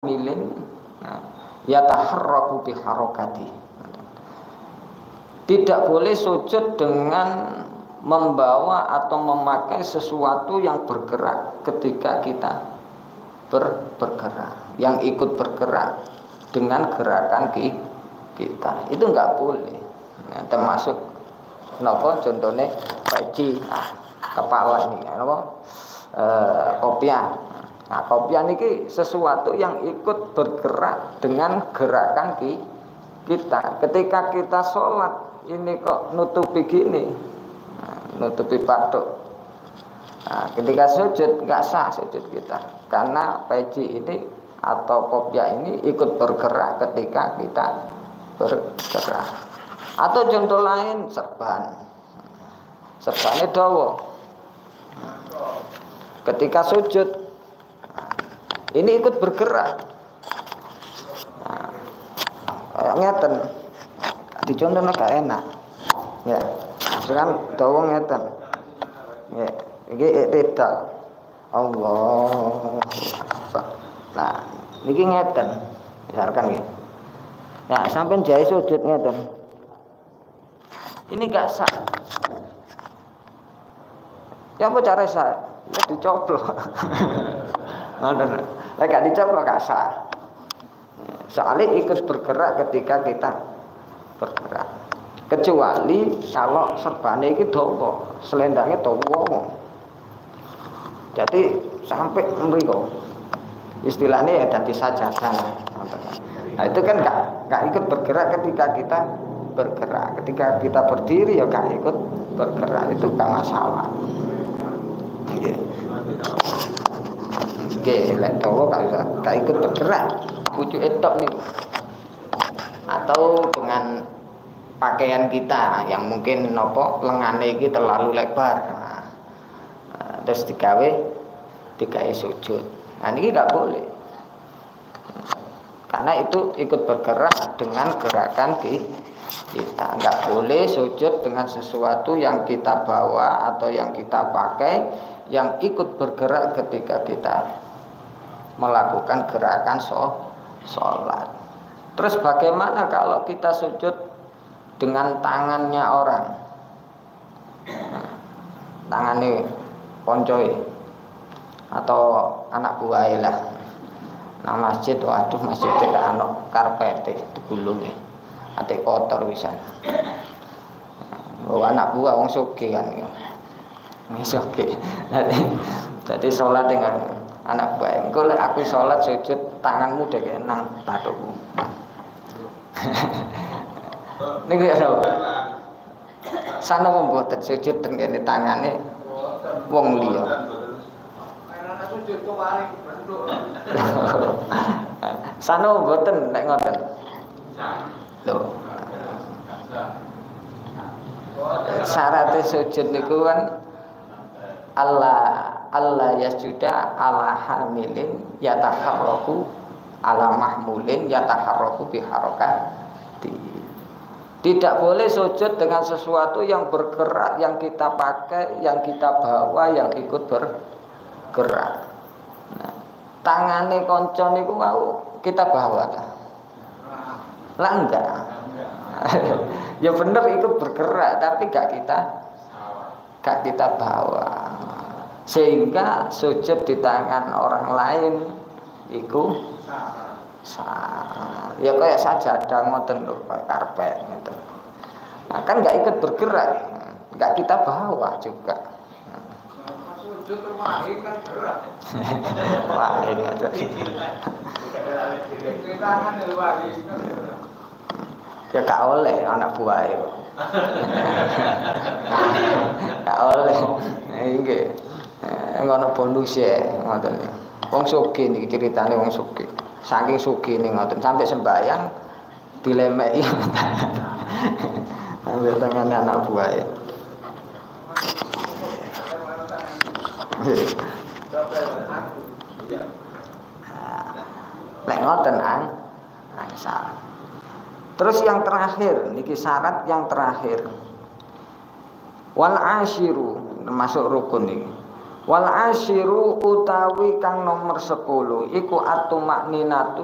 milin yataharraku biharokati tidak boleh sujud dengan membawa atau memakai sesuatu yang bergerak ketika kita ber, bergerak yang ikut bergerak dengan gerakan kita. Itu nggak boleh. Nah, termasuk nopo contohnya peci nah, kepala ini nopo e, kopiah nah kopiah ini sesuatu yang ikut bergerak dengan gerakan kita ketika kita sholat ini kok nutupi gini nah, nutupi batuk Nah, ketika sujud nggak sah sujud kita karena peci ini atau kopiah ini ikut bergerak ketika kita bergerak. Atau contoh lain serban. Serban itu dawa. Ketika sujud ini ikut bergerak. Nah, ngeten. Dicontohnya gak enak. Ya. Sekarang dawa ngeten. Ya. Ini iktidal. Allah. Nah, niki ngeten. Misalkan nggih. Nah, sampai jahit sujud ngeten. Ini gak sah. Ya apa cara sah? Ya dicoplok. Ngoten. Lah gak gak sah. Soalnya ikut bergerak ketika kita bergerak. Kecuali kalau serbane iki dawa, selendangnya dawa. Jadi sampai mriko. Istilahnya ya ganti sajadah. Nah itu kan nggak nggak ikut bergerak ketika kita bergerak. Ketika kita berdiri ya nggak ikut bergerak itu nggak masalah. Oke, lek tahu nggak ikut bergerak, pucuk etok nih. Atau dengan pakaian kita yang mungkin nopo lengane ini terlalu lebar. Terus digawe digawe sujud. Nah ini tidak boleh. Karena itu ikut bergerak dengan gerakan kita. Nggak boleh sujud dengan sesuatu yang kita bawa atau yang kita pakai yang ikut bergerak ketika kita melakukan gerakan sholat. Terus bagaimana kalau kita sujud dengan tangannya orang? Tangannya koncoi atau anak buah lah. Nah masjid waduh masjid tidak anak karpet digulung ya ate kotor bisa oh anak buah wong suki kan misoke dadi dadi salat dengan anak bae engko aku salat sujud tanganmu dek nang tatuku niku ya sapa sana wong boten sujud teng kene tangane wong liya. Sana wong boten nek ngoten. Lho. Syarat sujud niku kan Allah Allah yasjuda ala hamilin yataharraku ala mahmulin yataharraku biharakati tidak boleh sujud dengan sesuatu yang bergerak, yang kita pakai, yang kita bawa, yang ikut bergerak. Nah, tangane koncon itu mau kita bawa lah. Enggak. ya benar ikut bergerak, tapi gak kita gak kita bawa. Sehingga sujud di tangan orang lain itu ya kayak saja ada ngoten lho karpet gitu. Nah, kan nggak ikut bergerak, nggak kita bawa juga. Wah, ini. Ya gak oleh anak buah itu. Gak oleh. Nggih. Ngono bonus ya, ngoten. Wong sugih niki ceritane wong sugih saking suki nih ngoten sampai sembahyang dilemeki ambil tangannya anak buah ya Lek ngoten an salah. Terus yang terakhir, niki syarat yang terakhir. Wal ashiru masuk rukun ini. Wal asyiru utawi kang nomor 10 iku atu makninatu